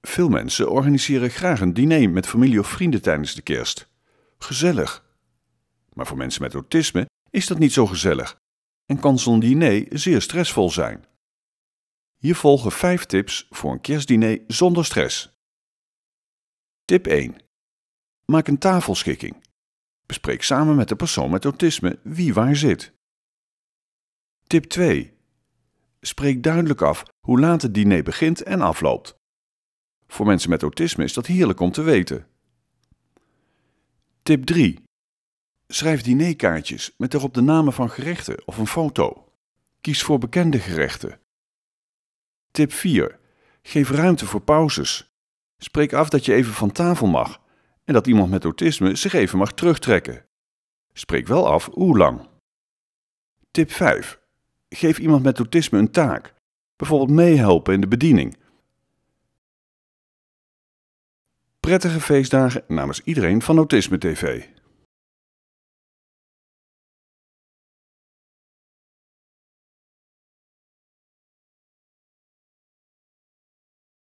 Veel mensen organiseren graag een diner met familie of vrienden tijdens de kerst. Gezellig. Maar voor mensen met autisme is dat niet zo gezellig en kan zo'n diner zeer stressvol zijn. Hier volgen 5 tips voor een kerstdiner zonder stress. Tip 1. Maak een tafelschikking. Bespreek samen met de persoon met autisme wie waar zit. Tip 2. Spreek duidelijk af hoe laat het diner begint en afloopt. Voor mensen met autisme is dat heerlijk om te weten. Tip 3. Schrijf dinerkaartjes met erop de namen van gerechten of een foto. Kies voor bekende gerechten. Tip 4. Geef ruimte voor pauzes. Spreek af dat je even van tafel mag en dat iemand met autisme zich even mag terugtrekken. Spreek wel af hoe lang. Tip 5. Geef iemand met autisme een taak, bijvoorbeeld meehelpen in de bediening. Prettige feestdagen namens iedereen van Autisme TV.